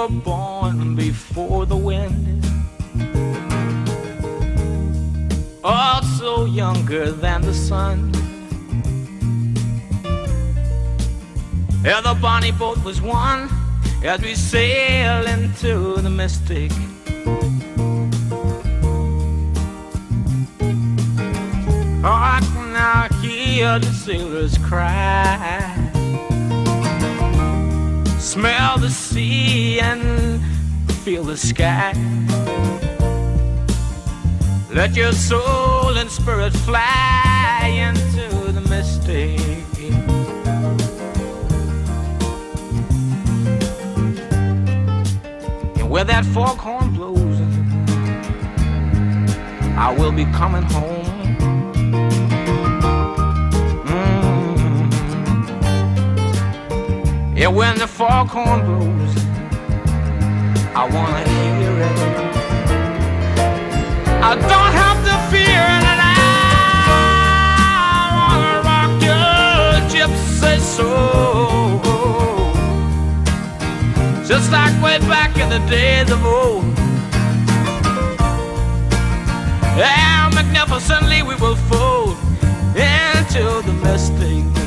were born before the wind. Also younger than the sun. Yeah, the bonnie boat was one as we sail into the mystic. I can now hear the sailors cry. Smell the sea and feel the sky. Let your soul and spirit fly into the mystic. And where that foghorn blows, I will be coming home. Yeah, when the foghorn blows, I wanna hear it. I don't have to fear it, I wanna rock your gypsy soul, just like way back in the days of old. And magnificently we will fold into the mystic.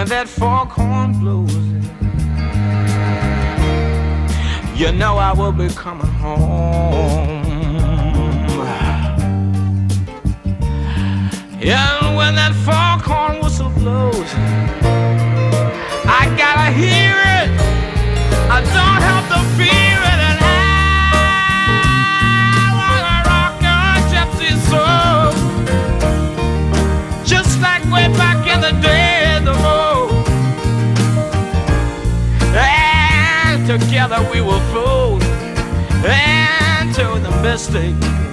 When that foghorn blows, you know I will be coming home. And when that foghorn whistle blows, I gotta hear it. I don't have to fear into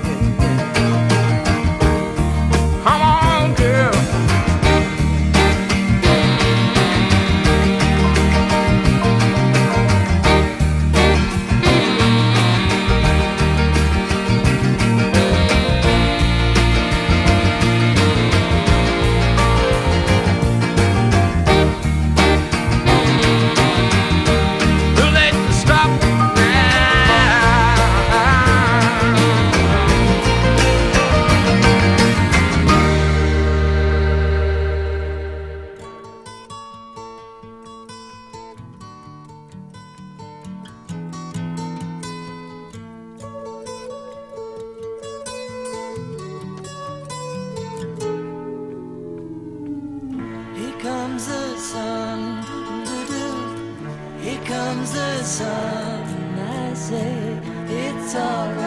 comes the sun. I say it's alright.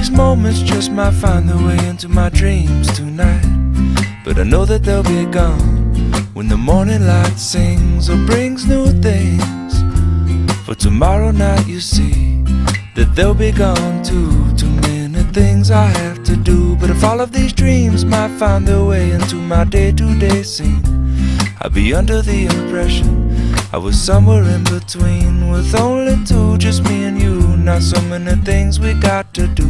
These moments just might find their way into my dreams tonight. But I know that they'll be gone when the morning light sings or brings new things. For tomorrow night, you see that they'll be gone too. Too many things I have to do. But if all of these dreams might find their way into my day to day scene, I'd be under the impression I was somewhere in between with only two, just me and you. Not so many things we got to do,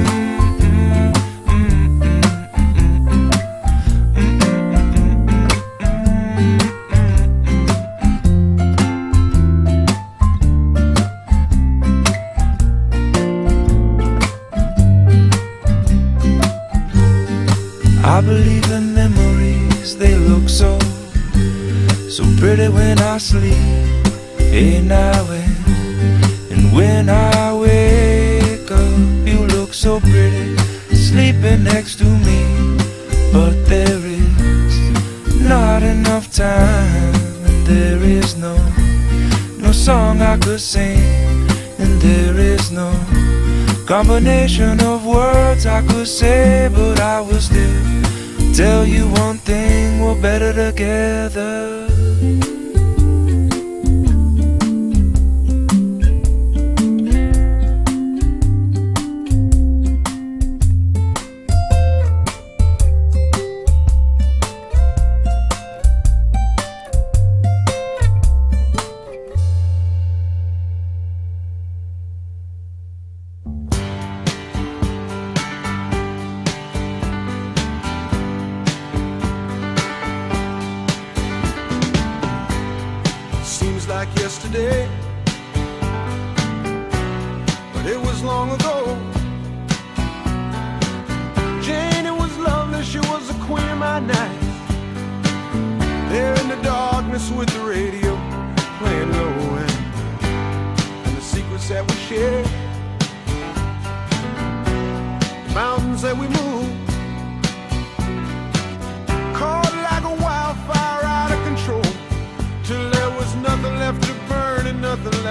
look so, so pretty when I sleep. Hey, now and, and when I wake up, you look so pretty, sleeping next to me. But there is not enough time, and there is no, no song I could sing, and there is no combination of words I could say, but I will still tell you one thing: we're better together. Like yesterday, but it was long ago. Jane, it was lovely, she was the queen of my night. There in the darkness with the radio playing low end, and the secrets that we shared, the mountains that we moved.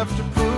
Left to prove.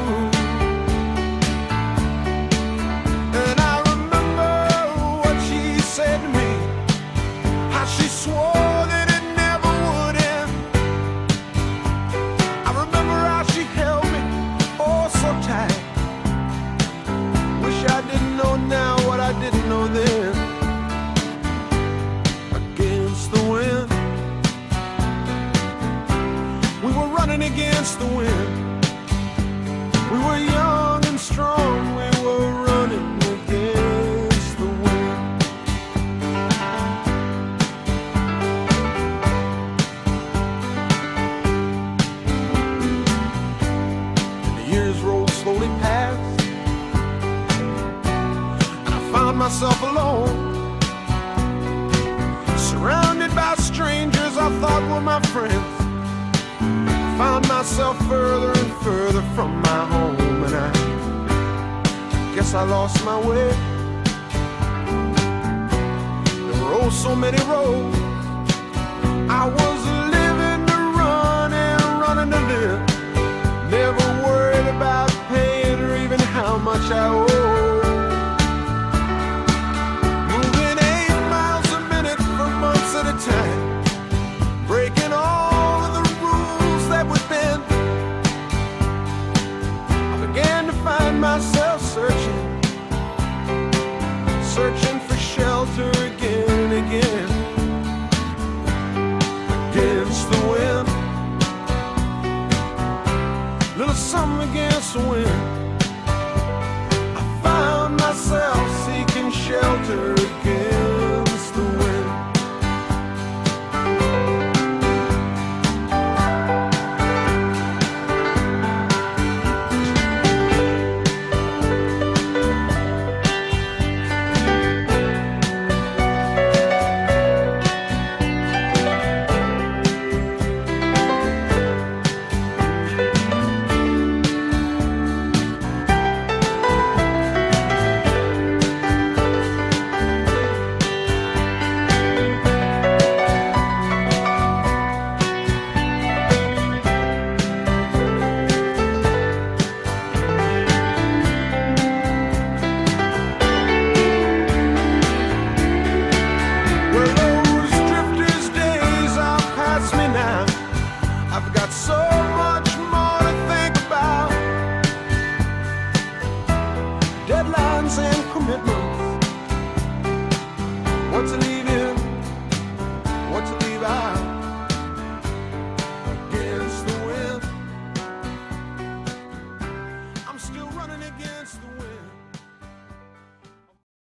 Myself further and further from my home and I guess I lost my way. There were oh so many roads. I was living to run and running to live. Never worried about paying or even how much I owe.